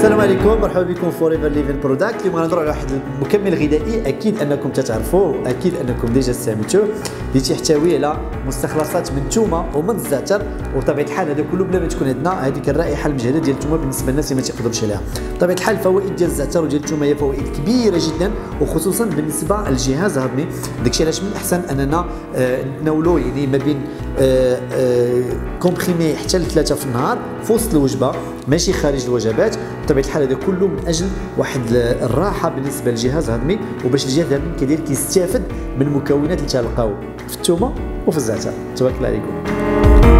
السلام عليكم مرحبا بكم Forever Living Products اليوم غنهضروا على واحد المكمل غذائي أكيد أنكم تتعرفوه أكيد أنكم déjà استعملتوه اللي تيحتوي على مستخلصات من الثومه ومن الزعتر وطبيعة الحال هذا كله بلا ما تكون عندنا. هذيك الرائحة المجهدة ديال الثومه بالنسبة للناس اللي ما تيقدروش عليها. طبيعة الحال الفوائد ديال الزعتر وديال الثومه هي فوائد كبيرة جدا وخصوصا بالنسبة للجهاز الهضمي داكشي علاش من الاحسن أننا آه، نتناولوا يعني ما بين كومبريمي حتى لثلاثة في النهار في وسط الوجبة ماشي خارج الوجبات. بطبيعة الحال هذا كله من أجل واحد الراحة بالنسبة للجهاز الهضمي وباش الجهاز الهضمي كيدير كيستافد من المكونات اللي تلقاو في الثومه وفي الزعتر تبارك الله عليكم.